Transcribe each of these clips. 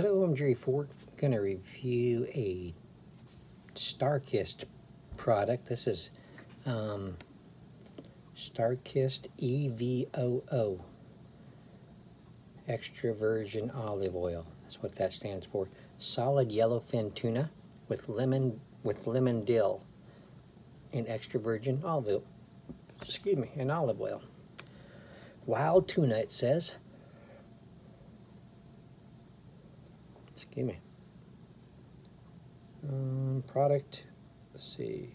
Hello, I'm Jerry Fort. Going to review a StarKist product. This is um, StarKist EVOO, extra virgin olive oil. That's what that stands for. Solid yellowfin tuna with lemon with lemon dill and extra virgin olive. Excuse me, and olive oil. Wild tuna, it says. Um, product, let's see.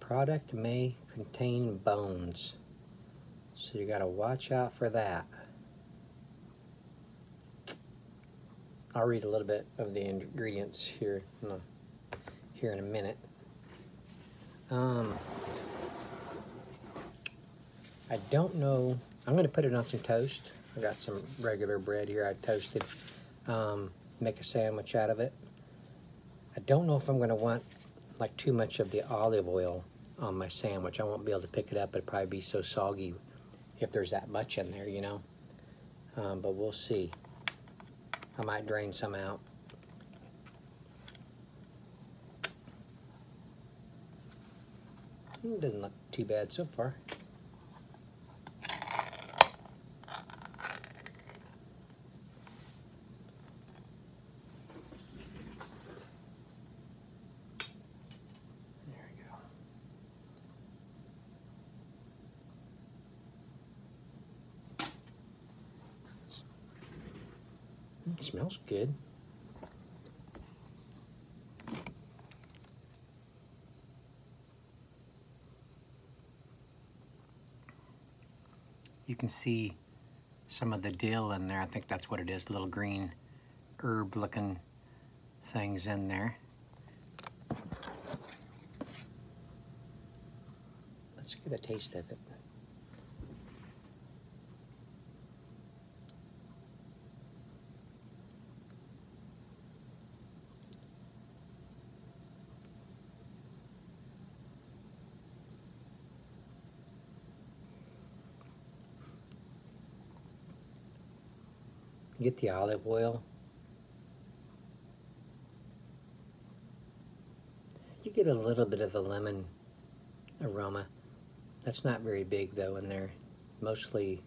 Product may contain bones. So you gotta watch out for that. I'll read a little bit of the ingredients here in a, here in a minute. Um, I don't know. I'm going to put it on some toast. I got some regular bread here. I toasted. Um, make a sandwich out of it. I don't know if I'm going to want like too much of the olive oil on my sandwich. I won't be able to pick it up. It'd probably be so soggy if there's that much in there, you know. Um, but we'll see. I might drain some out. It doesn't look too bad so far. Smells good. You can see some of the dill in there. I think that's what it is, little green herb looking things in there. Let's get a taste of it. Get the olive oil. You get a little bit of a lemon aroma. That's not very big though in there. Mostly,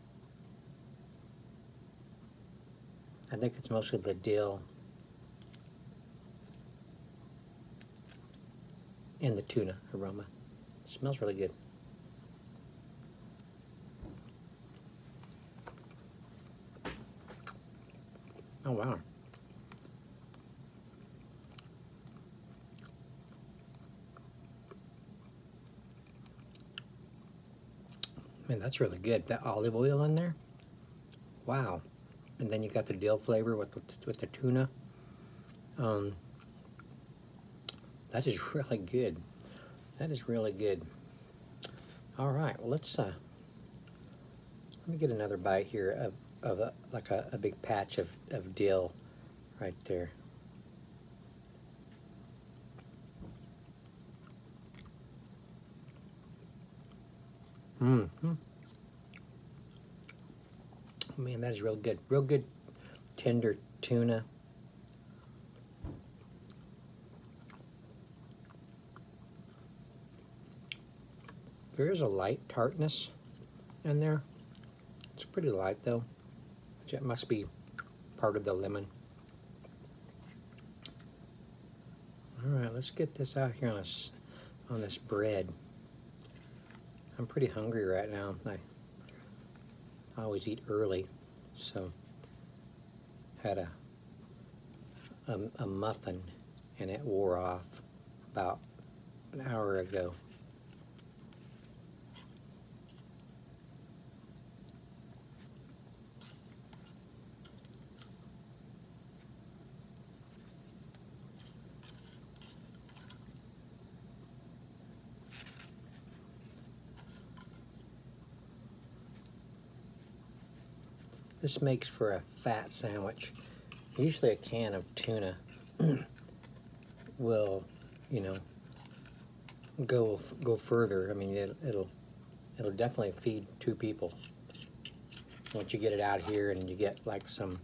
I think it's mostly the dill and the tuna aroma. smells really good. Oh, wow. Man, that's really good. That olive oil in there. Wow. And then you got the dill flavor with the, with the tuna. Um, that is really good. That is really good. All right, well, let's, uh, let me get another bite here of of a, like a, a big patch of, of dill right there. Mm hmm Man, that is real good. Real good tender tuna. There is a light tartness in there. It's pretty light though. It must be part of the lemon. All right, let's get this out here on this, on this bread. I'm pretty hungry right now. I, I always eat early, so had a, a, a muffin and it wore off about an hour ago. This makes for a fat sandwich. usually a can of tuna will, you know, go go further. I mean, it, it'll it'll definitely feed two people once you get it out here and you get like some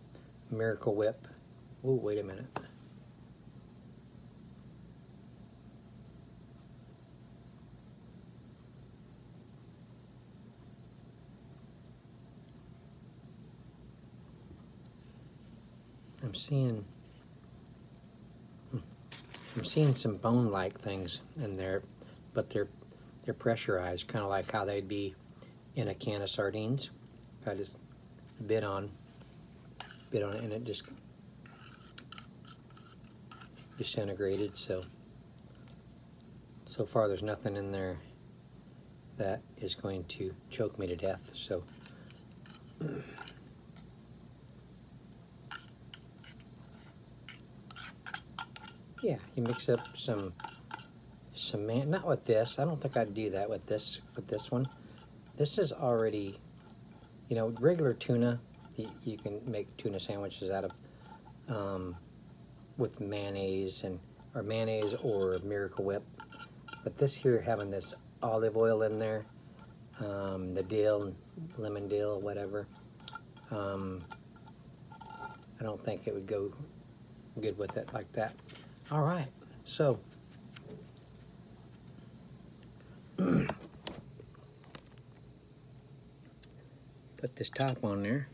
Miracle Whip. Oh, wait a minute. I'm seeing hmm, I'm seeing some bone-like things in there, but they're they're pressurized, kind of like how they'd be in a can of sardines. I just bit on bit on it, and it just disintegrated. So so far, there's nothing in there that is going to choke me to death. So. Yeah, you mix up some man not with this. I don't think I'd do that with this with this one. This is already you know, regular tuna you, you can make tuna sandwiches out of um, with mayonnaise and or mayonnaise or Miracle Whip. But this here having this olive oil in there, um, the dill, lemon dill, whatever. Um, I don't think it would go good with it like that. All right, so put this top on there.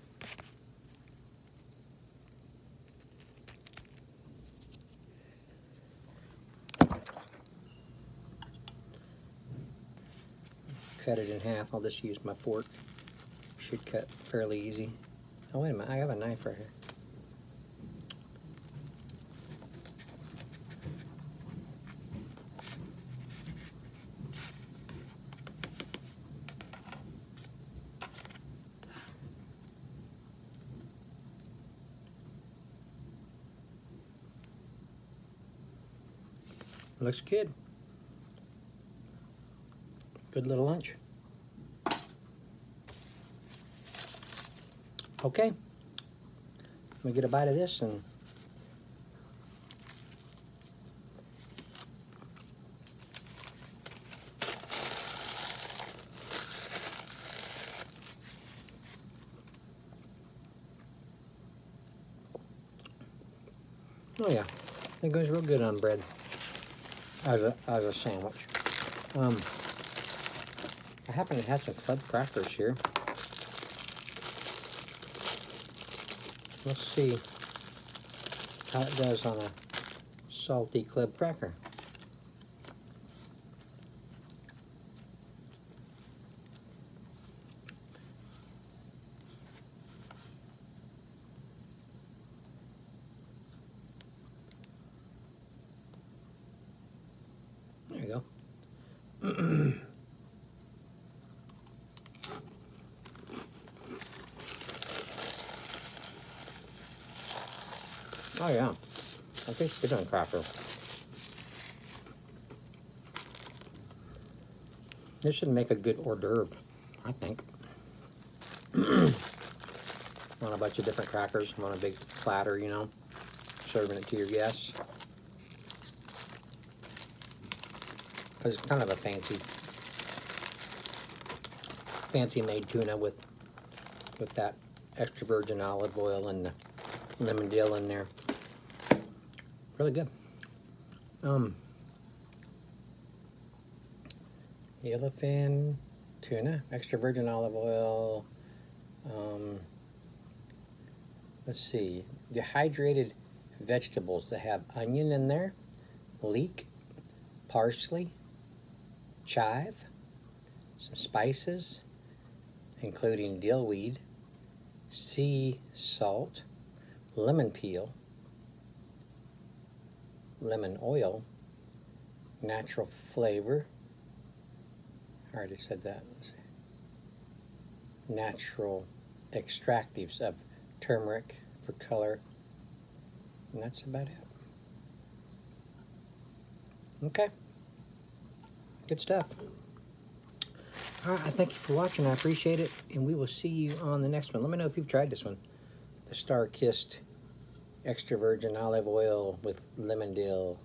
Cut it in half. I'll just use my fork. Should cut fairly easy. Oh, wait a minute. I have a knife right here. Looks good. Good little lunch. Okay. Let me get a bite of this and Oh yeah, it goes real good on bread as a, as a sandwich. Um, I happen to have some club crackers here. Let's see how it does on a salty club cracker. You go. oh yeah, I taste good on cracker. This should make a good hors d'oeuvre, I think. on a bunch of different crackers on a big platter, you know, serving it to your guests. It's kind of a fancy, fancy made tuna with with that extra virgin olive oil and the lemon dill in there. Really good. Um, yellowfin tuna, extra virgin olive oil. Um, let's see, dehydrated vegetables that have onion in there, leek, parsley, chive, some spices, including dillweed, sea salt, lemon peel, lemon oil, natural flavor. I already said that. Natural extractives of turmeric for color. And that's about it. Okay. Good stuff. All right, I thank you for watching. I appreciate it. And we will see you on the next one. Let me know if you've tried this one. The StarKist extra virgin olive oil with lemon dill